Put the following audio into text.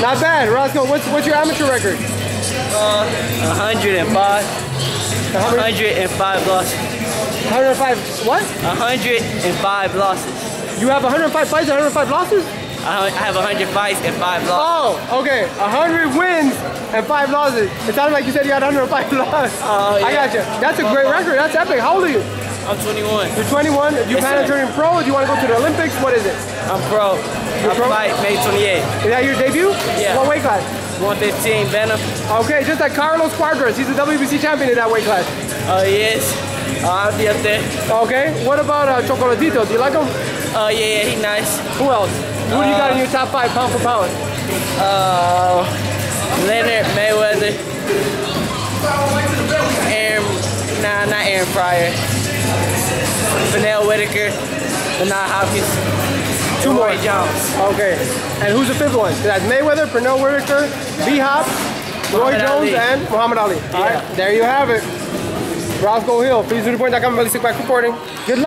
Not bad. Roscoe, what's, what's your amateur record? Uh, 105. 105 losses. 105. What? 105 losses. You have 105 fights and 105 losses? I have 100 fights and 5 losses. Oh, okay. 100 wins and 5 losses. It sounded like you said you had 105 losses. Oh, yeah. I got you. That's a great record. That's epic. How old are you? I'm 21. You're 21. Do you Yes, plan on turning pro or do you want to go to the Olympics? What is it? I'm pro. You're I pro? fight May 28th. Is that your debut? Yeah. What weight class? 115 Venom. Okay, just like Carlos Cuadras. He's a WBC champion in that weight class. Oh, yes. Uh, I'll be up there. Okay. What about uh, Chocolatito? Do you like him? Oh, yeah, yeah, he nice. Who else? Who do you got in your top five pound for pound? Uh, Leonard Mayweather. Aaron, nah, not Aaron Pryor. Pernell Whitaker. Bernard Hopkins. Two more. Jones. Okay. And who's the fifth one? That's Mayweather, Pernell Whitaker, B-Hop, Roy Muhammad Jones, Ali. and Muhammad Ali. All right, there you have it. Roscoe Hill, please do the point.com, Elie Seckbach reporting. Good luck.